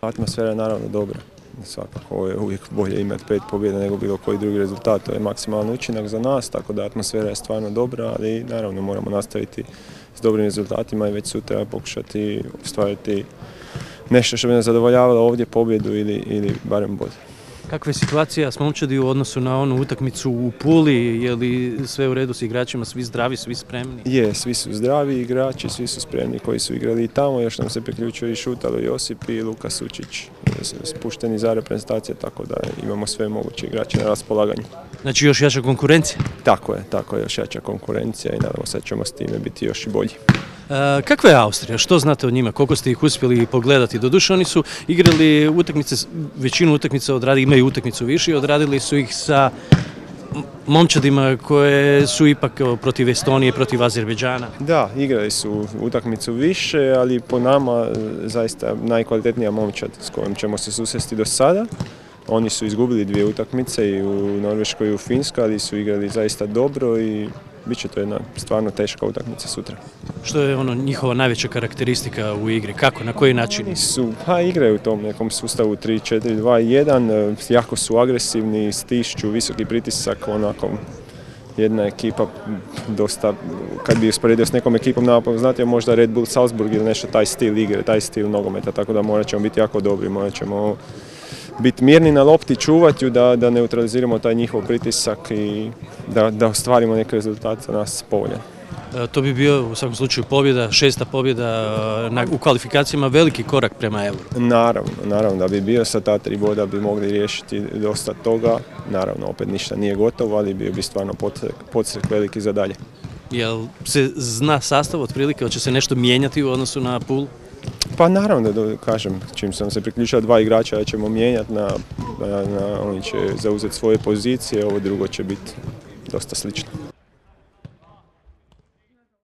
Atmosfera je naravno dobra. Svakako je uvijek bolje imati pet pobjeda nego bilo koji drugi rezultat. To je maksimalan učinak za nas, tako da atmosfera je stvarno dobra, ali naravno moramo nastaviti s dobrim rezultatima i već sutra pokušati ostvariti nešto što bi nas zadovoljavalo ovdje pobjedu ili, ili barem bod. Kakva je situacija s momčadi u odnosu na onu utakmicu u Puli? Je li sve u redu s igračima, svi zdravi, svi spremni? Je, svi su zdravi igrači, svi su spremni koji su igrali i tamo, još nam se priključio i Šutalo Josip i Luka Sučić, spušteni za reprezentacije, tako da imamo sve moguće igrače na raspolaganju. Znači još jača konkurencija? Tako je, tako je, još jača konkurencija i nadamo se da ćemo s time biti još i bolji. E, kakva je Austrija? Što znate o njima? Koliko ste ih uspjeli pogledati? Doduše oni su igrali utakmice, većinu utakmica odradili, imaju utakmicu više, odradili su ih sa momčadima koje su ipak protiv Estonije, protiv Azerbeđana. Da, igrali su utakmicu više, ali po nama e, zaista najkvalitetnija momčad s kojom ćemo se susresti do sada. Oni su izgubili dvije utakmice i u Norveškoj i u Finskoj, ali su igrali zaista dobro i bit će to jedna stvarno teška utakmica sutra. Što je ono njihova najveća karakteristika u igri? Kako, na koji način? Oni su, pa igraju u tom nekom sustavu 3, 4, 2, 1, jako su agresivni, stišću, visoki pritisak, onako jedna ekipa dosta, kad bi usporedio s nekom ekipom na znate možda Red Bull Salzburg ili nešto taj stil igre, taj stil nogometa, tako da morat ćemo biti jako dobri, morat ćemo biti mirni na lopti, čuvati ju, da, da neutraliziramo taj njihov pritisak i da, da ostvarimo neki rezultat za nas povoljan. E, To bi bio u svakom slučaju pobjeda, šesta pobjeda e, na, u kvalifikacijama, veliki korak prema euru. Naravno, naravno da bi bio sa ta tri boda bi mogli riješiti dosta toga. Naravno, opet ništa nije gotovo, ali bio bi stvarno podsjek veliki za dalje. Jel se zna sastav otprilike, hoće se nešto mijenjati u odnosu na pool? Pa naravno da kažem, čim sam se priključila dva igrača ćemo mijenjati oni će zauzeti svoje pozicije, ovo drugo će biti dosta slično.